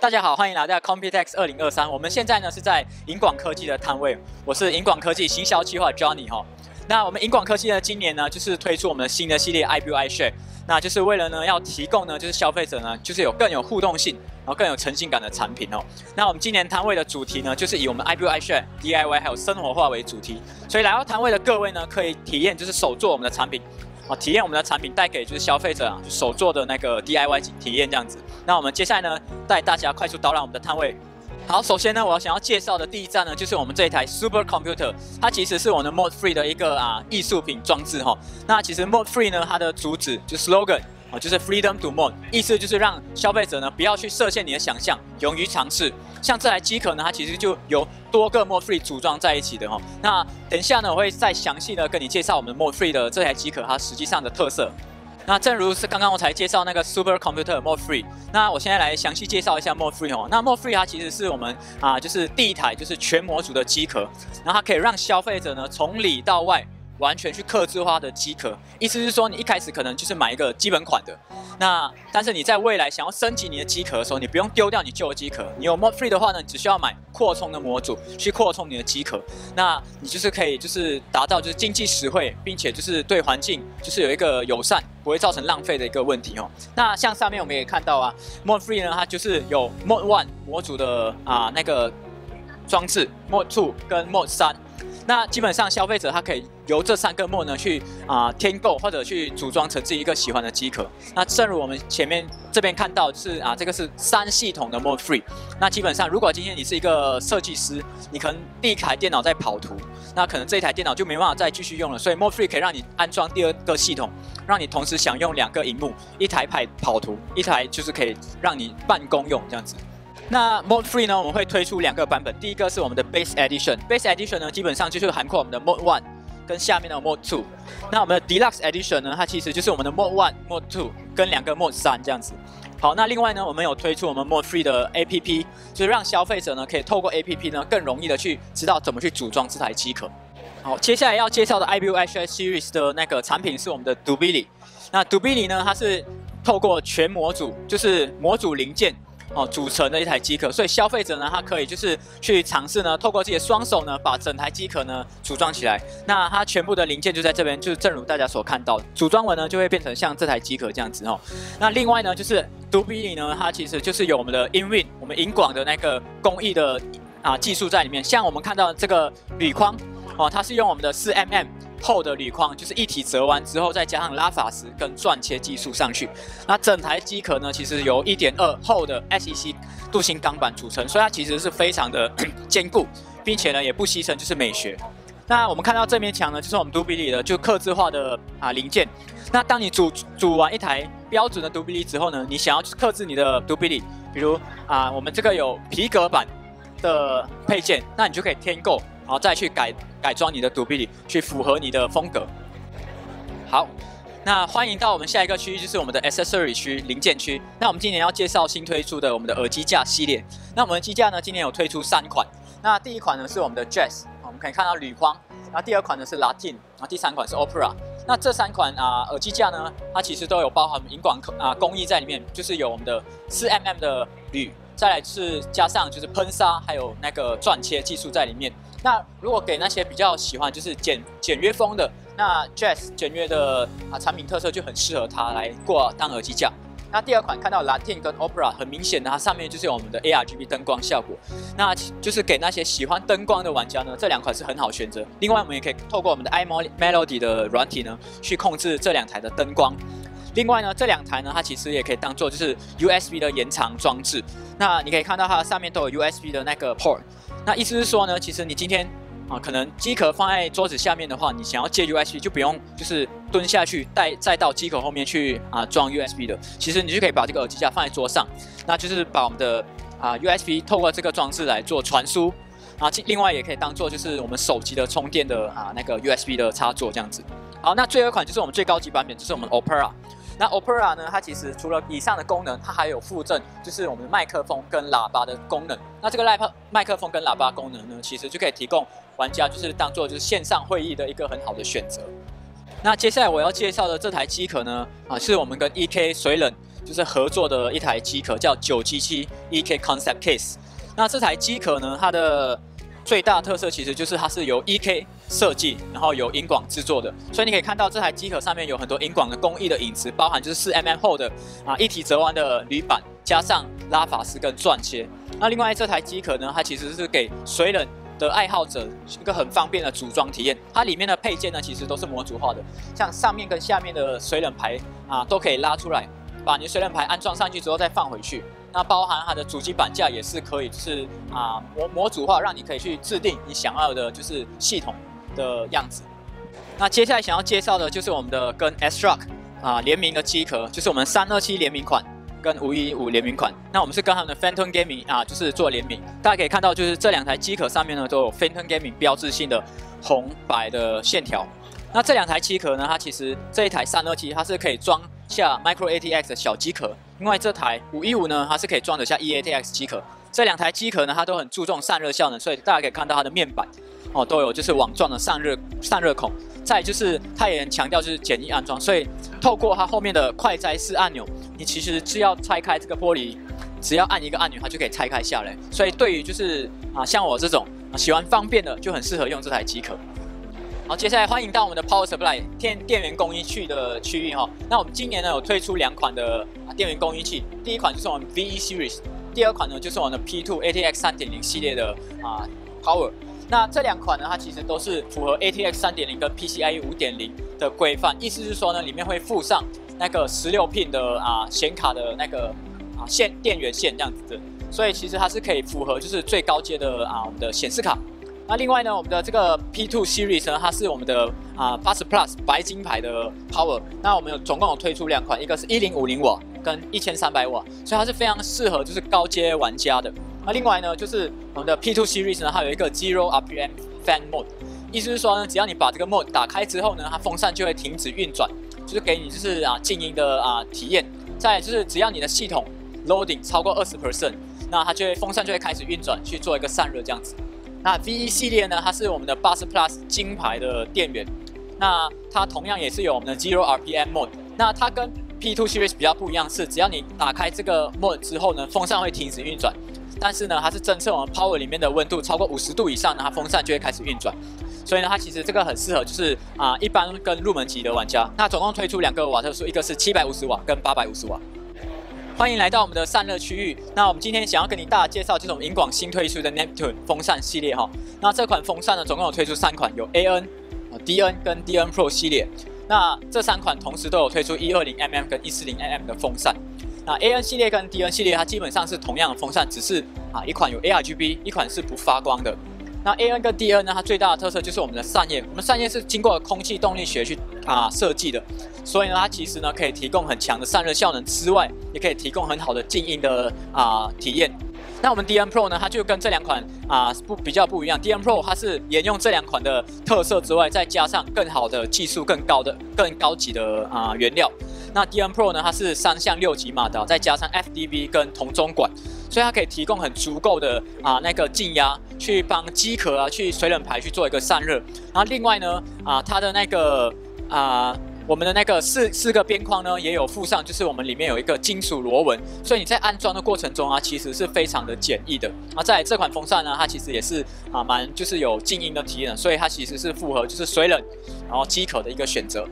大家好，欢迎来到 Computex 二零二三。我们现在呢是在银广科技的摊位，我是银广科技行销计划 Johnny 哈。那我们银广科技呢，今年呢就是推出我们的新的系列 Ibu I Share，那就是为了呢要提供呢就是消费者呢就是有更有互动性，然后更有沉浸感的产品哦。那我们今年摊位的主题呢就是以我们 Ibu I Share DIY 还有生活化为主题，所以来到摊位的各位呢可以体验就是手做我们的产品。啊，体验我们的产品带给就是消费者啊，手做的那个 DIY 体验这样子。那我们接下来呢，带大家快速导览我们的摊位。好，首先呢，我要想要介绍的第一站呢，就是我们这一台 Super Computer，它其实是我们的 Mode Free 的一个啊艺术品装置哈。那其实 Mode Free 呢，它的主旨就 slogan。哦，就是 freedom to more，意思就是让消费者呢不要去设限你的想象，勇于尝试。像这台机壳呢，它其实就有多个 more free 组装在一起的哈。那等一下呢，我会再详细的跟你介绍我们 more free 的这台机壳它实际上的特色。那正如是刚刚我才介绍那个 super computer more free，那我现在来详细介绍一下 more free 哦。那 more free 它其实是我们啊，就是第一台就是全模组的机壳，然后它可以让消费者呢从里到外。完全去克制化的机壳，意思是说你一开始可能就是买一个基本款的，那但是你在未来想要升级你的机壳的时候，你不用丢掉你旧的机壳，你有 Mod Free 的话呢，只需要买扩充的模组去扩充你的机壳，那你就是可以就是达到就是经济实惠，并且就是对环境就是有一个友善，不会造成浪费的一个问题哦。那像上面我们也看到啊，Mod Free 呢，它就是有 Mod One 模组的啊那个装置，Mod Two 跟 Mod 三。那基本上消费者他可以由这三个墨呢去啊添购或者去组装成自己一个喜欢的机壳。那正如我们前面这边看到是啊这个是三系统的 Mode Free。那基本上如果今天你是一个设计师，你可能第一台电脑在跑图，那可能这一台电脑就没办法再继续用了。所以 Mode Free 可以让你安装第二个系统，让你同时享用两个荧幕，一台跑跑图，一台就是可以让你办公用这样子。那 Mode Free 呢？我们会推出两个版本，第一个是我们的 Base Edition。Base Edition 呢，基本上就是涵括我们的 Mode One 跟下面的 Mode Two。那我们的 Deluxe Edition 呢，它其实就是我们的 Mode One、Mode Two 跟两个 Mode 三这样子。好，那另外呢，我们有推出我们 Mode Free 的 APP，就是让消费者呢可以透过 APP 呢更容易的去知道怎么去组装这台机壳。好，接下来要介绍的 I B U H S Series 的那个产品是我们的 Dubili。那 Dubili 呢，它是透过全模组，就是模组零件。哦，组成的一台机壳，所以消费者呢，他可以就是去尝试呢，透过自己的双手呢，把整台机壳呢组装起来。那它全部的零件就在这边，就是正如大家所看到，组装完呢就会变成像这台机壳这样子哦。那另外呢，就是杜比里呢，它其实就是有我们的 InWin，我们银广的那个工艺的啊技术在里面。像我们看到这个铝框哦，它是用我们的四 mm。厚的铝框就是一体折弯之后，再加上拉法石跟钻切技术上去。那整台机壳呢，其实由一点二厚的 SEC 镀锌钢板组成，所以它其实是非常的 坚固，并且呢也不牺牲就是美学。那我们看到这面墙呢，就是我们杜比里的就刻字化的啊零件。那当你组组完一台标准的杜比里之后呢，你想要刻制你的杜比里，比如啊我们这个有皮革版的配件，那你就可以添购。然后再去改改装你的独臂里，去符合你的风格。好，那欢迎到我们下一个区域，就是我们的 accessory 区零件区。那我们今年要介绍新推出的我们的耳机架系列。那我们的机架呢，今年有推出三款。那第一款呢是我们的 Jazz，我们可以看到铝框。那第二款呢是 Latin，然后第三款是 Opera。那这三款啊耳机架呢，它其实都有包含银广啊工艺在里面，就是有我们的四 mm 的铝。再来是加上就是喷砂，还有那个钻切技术在里面。那如果给那些比较喜欢就是简简约风的，那 Jazz 简约的啊产品特色就很适合它来过当耳机架。那第二款看到 Latin 跟 Opera，很明显的它上面就是有我们的 ARGB 灯光效果，那就是给那些喜欢灯光的玩家呢，这两款是很好选择。另外我们也可以透过我们的 iMelody 的软体呢，去控制这两台的灯光。另外呢，这两台呢，它其实也可以当做就是 USB 的延长装置。那你可以看到它上面都有 USB 的那个 port。那意思是说呢，其实你今天啊，可能机壳放在桌子下面的话，你想要接 USB 就不用就是蹲下去带再到机壳后面去啊装 USB 的。其实你就可以把这个耳机架放在桌上，那就是把我们的啊 USB 透过这个装置来做传输。啊，另外也可以当做就是我们手机的充电的啊那个 USB 的插座这样子。好，那最后一款就是我们最高级版本，就是我们 Opera。那 Opera 呢？它其实除了以上的功能，它还有附赠就是我们的麦克风跟喇叭的功能。那这个麦克麦克风跟喇叭功能呢，其实就可以提供玩家就是当做就是线上会议的一个很好的选择。那接下来我要介绍的这台机壳呢，啊，是我们跟 EK 水冷就是合作的一台机壳，叫977 EK Concept Case。那这台机壳呢，它的最大特色其实就是它是由 EK 设计，然后由银广制作的。所以你可以看到这台机壳上面有很多银广的工艺的影子，包含就是四 mm 厚的啊一体折弯的铝板，加上拉法丝跟钻切。那另外这台机壳呢，它其实是给水冷。的爱好者一个很方便的组装体验，它里面的配件呢，其实都是模组化的，像上面跟下面的水冷排啊，都可以拉出来，把你的水冷排安装上去之后再放回去。那包含它的主机板架也是可以，是啊模模组化，让你可以去制定你想要的就是系统的样子。那接下来想要介绍的就是我们的跟 S Truck 啊联名的机壳，就是我们三二七联名款。跟五一五联名款，那我们是跟他们的 Phantom Gaming 啊，就是做联名。大家可以看到，就是这两台机壳上面呢都有 Phantom Gaming 标志性的红白的线条。那这两台机壳呢，它其实这一台三二七它是可以装下 Micro ATX 的小机壳，另外这台五一五呢，它是可以装得下 eATX 机壳。这两台机壳呢，它都很注重散热效能，所以大家可以看到它的面板哦都有就是网状的散热散热孔。再就是它也很强调就是简易安装，所以透过它后面的快摘式按钮。你其实只要拆开这个玻璃，只要按一个按钮，它就可以拆开下来。所以对于就是啊像我这种喜欢方便的，就很适合用这台机壳。好，接下来欢迎到我们的 Power Supply 电电源供应器的区域哈。那我们今年呢有推出两款的电源供应器，第一款就是我们 VE Series，第二款呢就是我们的 P2 ATX 3.0系列的啊 Power。那这两款呢，它其实都是符合 ATX 3.0跟 PCIe 5.0的规范，意思是说呢，里面会附上。那个十六 pin 的啊显卡的那个啊线电源线这样子的，所以其实它是可以符合就是最高阶的啊我们的显示卡。那另外呢，我们的这个 P2 Series 呢，它是我们的啊八十 Plus 白金牌的 Power。那我们有总共有推出两款，一个是一零五零瓦跟一千三百瓦，所以它是非常适合就是高阶玩家的。那另外呢，就是我们的 P2 Series 呢，它有一个 Zero RPM Fan Mode，意思是说呢，只要你把这个 mode 打开之后呢，它风扇就会停止运转。就是给你就是啊静音的啊体验，再就是只要你的系统 loading 超过二十 percent，那它就会风扇就会开始运转去做一个散热这样子。那 V 一系列呢，它是我们的八十 Plus 金牌的电源，那它同样也是有我们的 Zero RPM mode。那它跟 P2 Series 比较不一样是，只要你打开这个 mode 之后呢，风扇会停止运转，但是呢，它是侦测我们 Power 里面的温度超过五十度以上，它风扇就会开始运转。所以呢，它其实这个很适合，就是啊，一般跟入门级的玩家。那总共推出两个瓦特数，一个是七百五十瓦跟八百五十瓦。欢迎来到我们的散热区域。那我们今天想要跟你大家介绍这种银广新推出的 Neptune 风扇系列哈。那这款风扇呢，总共有推出三款，有 AN、DN 跟 DN Pro 系列。那这三款同时都有推出一二零 mm 跟一四零 mm 的风扇。那 AN 系列跟 DN 系列它基本上是同样的风扇，只是啊一款有 ARGB，一款是不发光的。那 A N 跟 D N 呢？它最大的特色就是我们的扇叶。我们扇叶是经过空气动力学去啊设计的，所以呢，它其实呢可以提供很强的散热效能之外，也可以提供很好的静音的啊体验。那我们 D N Pro 呢，它就跟这两款啊不比较不一样。D N Pro 它是沿用这两款的特色之外，再加上更好的技术、更高的、更高级的啊原料。那 D N Pro 呢，它是三向六级马达，再加上 F D V 跟铜中管。所以它可以提供很足够的啊那个静压，去帮机壳啊去水冷排去做一个散热。然后另外呢啊它的那个啊我们的那个四四个边框呢也有附上，就是我们里面有一个金属螺纹，所以你在安装的过程中啊其实是非常的简易的。啊在这款风扇呢它其实也是啊蛮就是有静音的体验，所以它其实是符合就是水冷然后机壳的一个选择。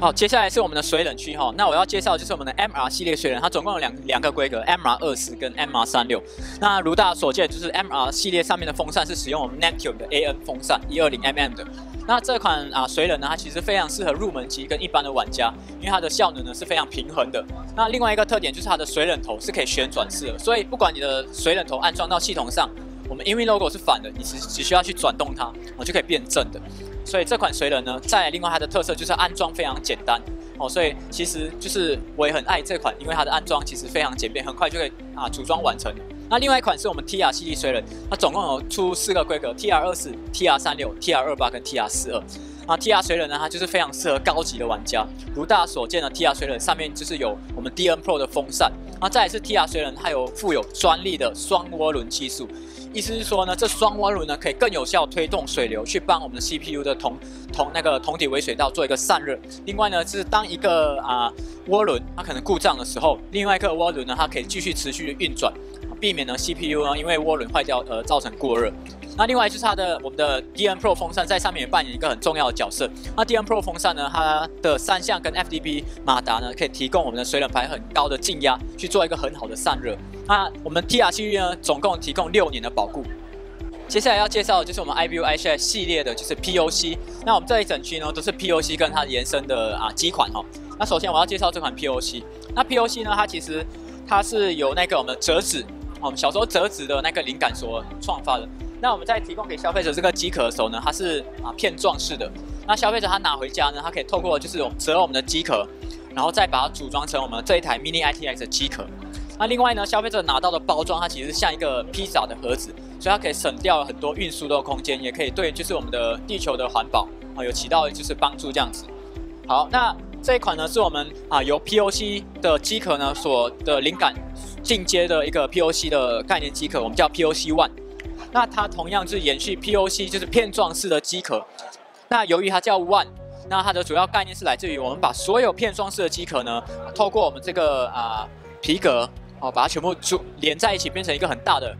好，接下来是我们的水冷区哈。那我要介绍就是我们的 MR 系列水冷，它总共有两两个规格，MR 二十跟 MR 三六。那如大家所见，就是 MR 系列上面的风扇是使用我们 Neptune 的 AN 风扇，一二零 mm 的。那这款啊水冷呢，它其实非常适合入门级跟一般的玩家，因为它的效能呢是非常平衡的。那另外一个特点就是它的水冷头是可以旋转式的，所以不管你的水冷头安装到系统上，我们因为 logo 是反的，你只只需要去转动它，我就可以变正的。所以这款水冷呢，在另外它的特色就是安装非常简单哦，所以其实就是我也很爱这款，因为它的安装其实非常简便，很快就可以啊组装完成。那另外一款是我们 TR 系列水冷，它总共有出四个规格：TR 二四、TR 三六、TR 二八跟 TR42。那 TR 水冷呢，它就是非常适合高级的玩家。如大家所见的，TR 水冷上面就是有我们 DN Pro 的风扇，那再来是 TR 水冷，它有富有专利的双涡轮技术，意思是说呢，这双涡轮呢可以更有效推动水流，去帮我们的 CPU 的铜铜那个铜体微水道做一个散热。另外呢，就是当一个啊涡轮它可能故障的时候，另外一个涡轮呢它可以继续持续的运转，避免呢 CPU 呢因为涡轮坏掉而造成过热。那另外就是它的我们的 DN Pro 风扇在上面也扮演一个很重要的角色。那 DN Pro 风扇呢，它的三项跟 FDP 马达呢，可以提供我们的水冷排很高的静压，去做一个很好的散热。那我们 TR 系列呢，总共提供六年的保固。接下来要介绍的就是我们 IBU i s h a r 系列的，就是 POC。那我们这一整区呢，都是 POC 跟它延伸的啊机款哈。那首先我要介绍这款 POC。那 POC 呢，它其实它是有那个我们折纸，我们小时候折纸的那个灵感所创发的。那我们在提供给消费者这个机壳的时候呢，它是啊片状式的。那消费者他拿回家呢，他可以透过就是折我们的机壳，然后再把它组装成我们这一台 Mini ITX 的机壳。那另外呢，消费者拿到的包装它其实像一个披萨的盒子，所以它可以省掉很多运输的空间，也可以对就是我们的地球的环保啊有起到就是帮助这样子。好，那这一款呢是我们啊由 POC 的机壳呢所的灵感进阶的一个 POC 的概念机壳，我们叫 POC One。那它同样是延续 POC，就是片状式的机壳。那由于它叫 One，那它的主要概念是来自于我们把所有片状式的机壳呢，透过我们这个啊皮革哦，把它全部组连在一起，变成一个很大的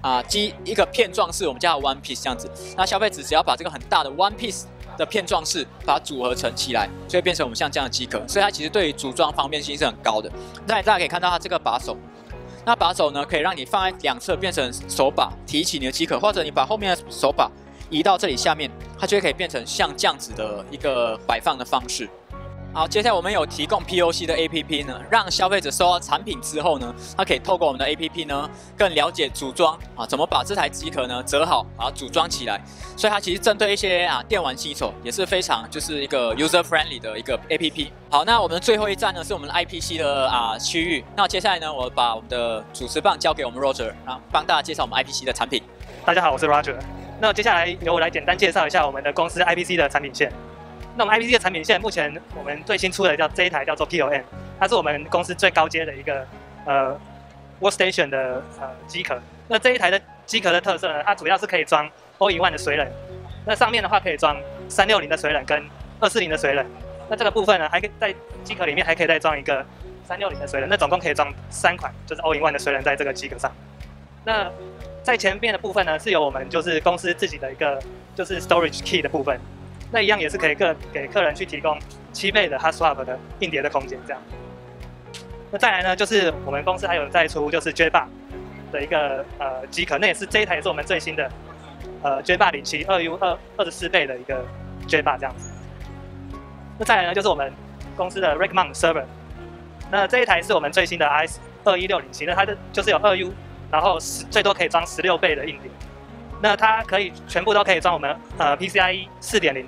啊机一个片状式，我们叫 One Piece 这样子。那消费者只要把这个很大的 One Piece 的片状式把它组合成起来，就会变成我们像这样的机壳。所以它其实对于组装方便性是很高的。那大家可以看到它这个把手。那把手呢，可以让你放在两侧变成手把，提起你的机壳，或者你把后面的手把移到这里下面，它就可以变成像这样子的一个摆放的方式。好，接下来我们有提供 POC 的 APP 呢，让消费者收到产品之后呢，他可以透过我们的 APP 呢，更了解组装啊，怎么把这台机壳呢折好，把它组装起来。所以它其实针对一些啊电玩新手也是非常就是一个 user friendly 的一个 APP。好，那我们最后一站呢是我们的 IPC 的啊区域。那接下来呢，我把我们的主持棒交给我们 Roger，啊帮大家介绍我们 IPC 的产品。大家好，我是 Roger。那接下来由我来简单介绍一下我们的公司 IPC 的产品线。那我们 IPC 的产品线目前我们最新出的叫这一台叫做 PON，它是我们公司最高阶的一个呃 workstation 的呃机壳。那这一台的机壳的特色呢，它主要是可以装 All in One 的水冷。那上面的话可以装三六零的水冷跟二四零的水冷。那这个部分呢，还可以在机壳里面还可以再装一个三六零的水冷。那总共可以装三款，就是 All in One 的水冷在这个机壳上。那在前面的部分呢，是由我们就是公司自己的一个就是 storage key 的部分。那一样也是可以客给客人去提供七倍的 hard swap 的硬碟的空间，这样。那再来呢，就是我们公司还有在出就是 J 霸的一个呃机壳，那也是这一台也是我们最新的呃 J 霸零七二 U 二二十四倍的一个 J 霸这样子。那再来呢，就是我们公司的 Rackmount Server，那这一台是我们最新的 IS 二一六零七，那它的就是有二 U，然后十最多可以装十六倍的硬碟，那它可以全部都可以装我们呃 PCIe 四点零。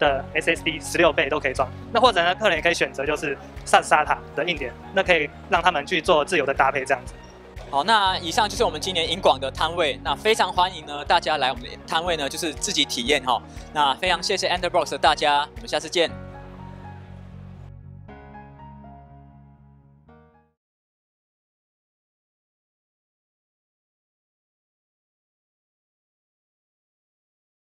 的 SSD 十六倍都可以装，那或者呢，客人也可以选择就是 SATA 的硬点，那可以让他们去做自由的搭配这样子。好，那以上就是我们今年银广的摊位，那非常欢迎呢大家来我们的摊位呢，就是自己体验哈。那非常谢谢 Enterbox 的大家，我们下次见。